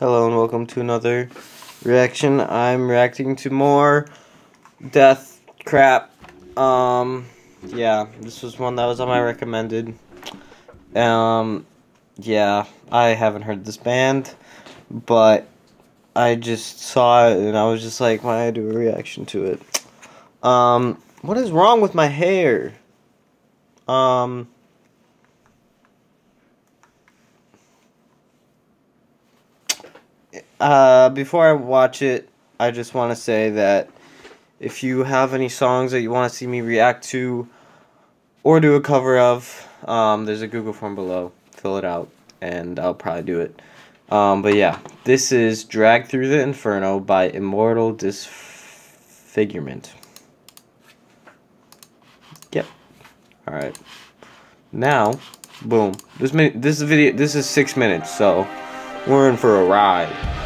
Hello and welcome to another reaction. I'm reacting to more death crap. Um, yeah, this was one that was on my recommended. Um, yeah, I haven't heard this band, but I just saw it and I was just like, why I do a reaction to it? Um, what is wrong with my hair? Um. Uh, before I watch it, I just want to say that if you have any songs that you want to see me react to or do a cover of, um, there's a Google form below. Fill it out, and I'll probably do it. Um, but yeah, this is Dragged Through the Inferno by Immortal Disfigurement. Yep. Alright. Now, boom. This this video, this is six minutes, so we're in for a ride.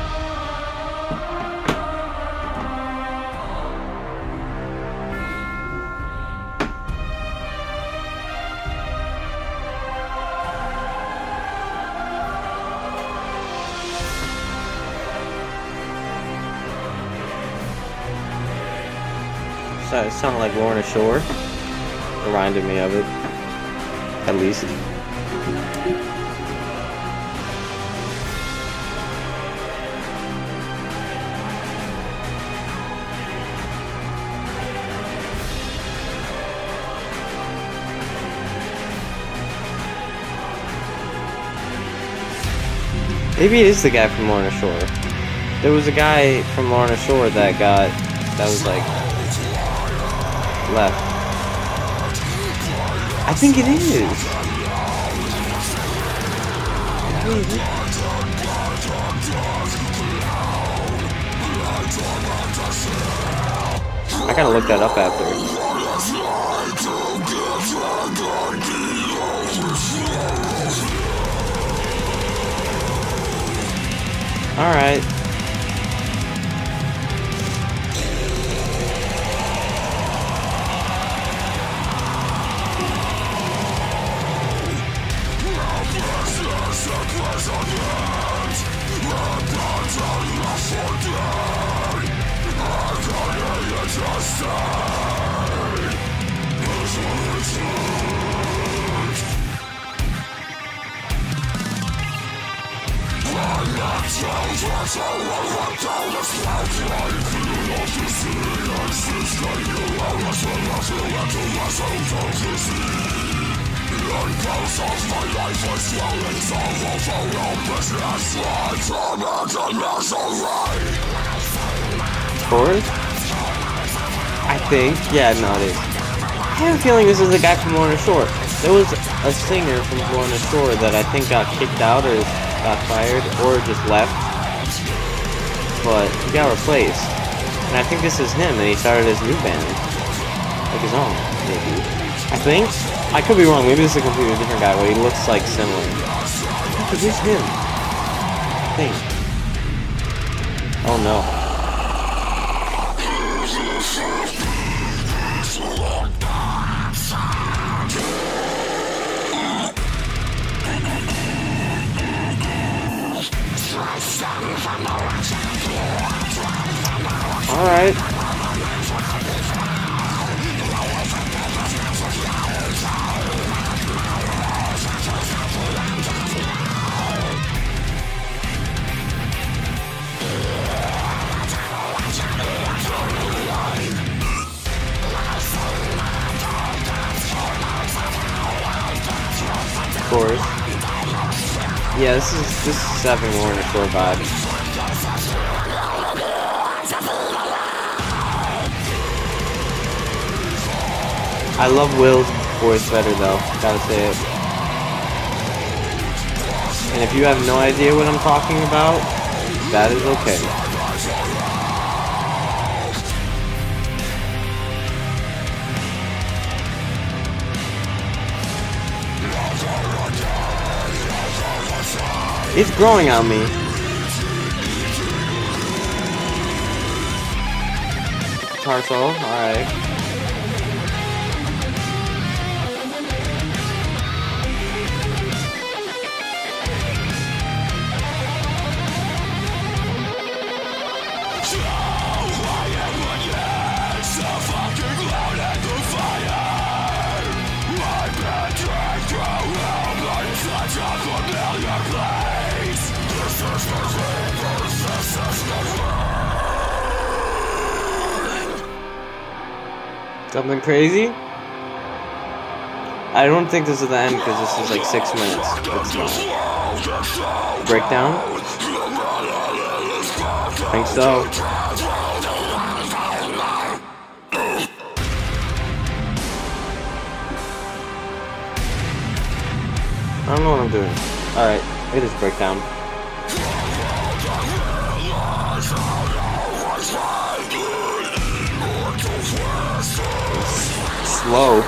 It sounded like Lorna Shore. Reminded me of it. At least. Maybe it is the guy from Lorna Shore. There was a guy from Lorna Shore that got that was like left. I think it is. I gotta look that up after. Alright. Chorus? I think. Yeah, no, it is. I have a feeling this is the guy from Lorna Shore. There was a singer from Lorna Shore that I think got kicked out or got fired or just left. But he got replaced. And I think this is him and he started his new band. Like his own, maybe. I think. I could be wrong. Maybe this is a completely different guy, but he looks like similar. It is him. I think. Oh no. Yeah, this is this is having more in a short vibe. I love Will's voice better though, gotta say it. And if you have no idea what I'm talking about, that is okay. It's growing on me. Guitar solo, alright. Something crazy? I don't think this is the end because this is like six minutes. It's not. Breakdown? I think so. I don't know what I'm doing. Alright, it is breakdown. Slow.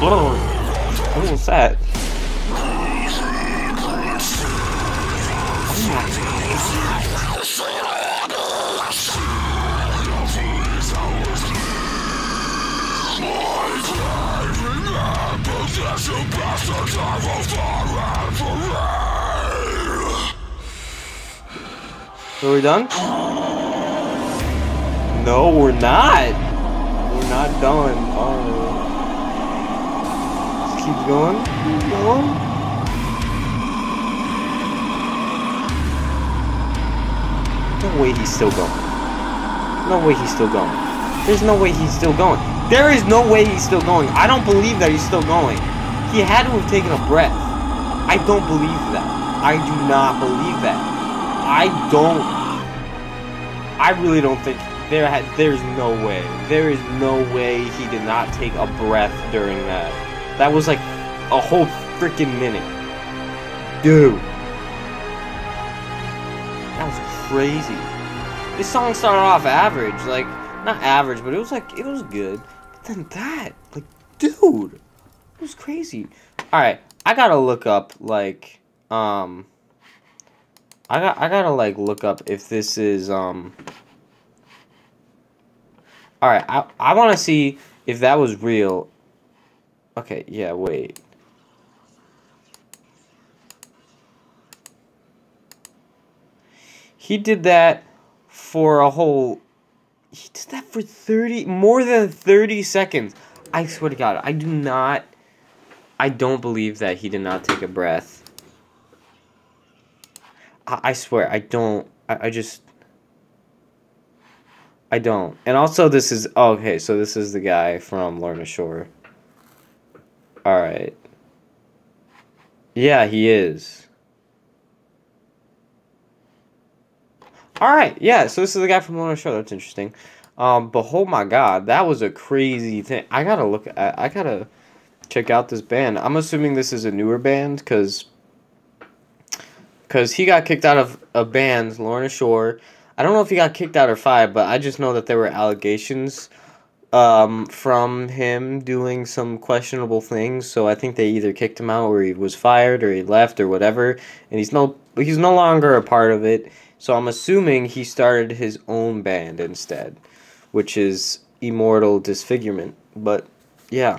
Oh, what was that? Are we done? No, we're not. Not done. Oh. Just keep going. Keep going. No way he's still going. No way he's still going. There's no way he's still going. There is no way he's still going. I don't believe that he's still going. He had to have taken a breath. I don't believe that. I do not believe that. I don't. I really don't think there had. There's no way. There is no way he did not take a breath during that. That was like a whole freaking minute, dude. That was crazy. This song started off average, like not average, but it was like it was good. But then that, like, dude, it was crazy. All right, I gotta look up like um I got I gotta like look up if this is um Alright, I I wanna see if that was real. Okay, yeah, wait. He did that for a whole he did that for 30 more than 30 seconds. I swear to god, I do not I don't believe that he did not take a breath. I, I swear, I don't. I, I just. I don't. And also, this is. Oh, okay, so this is the guy from Lorna Shore. Alright. Yeah, he is. Alright, yeah, so this is the guy from Lorna Shore. That's interesting. Um, but oh my god, that was a crazy thing. I gotta look. I, I gotta check out this band. I'm assuming this is a newer band because because he got kicked out of a band, Lorna Shore. I don't know if he got kicked out or fired, but I just know that there were allegations um, from him doing some questionable things. So I think they either kicked him out, or he was fired, or he left, or whatever. And he's no he's no longer a part of it. So I'm assuming he started his own band instead, which is Immortal Disfigurement. But yeah.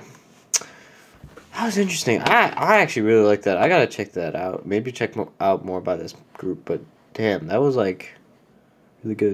That was interesting. I I actually really like that. I gotta check that out. Maybe check mo- out more by this group. But damn, that was like really good.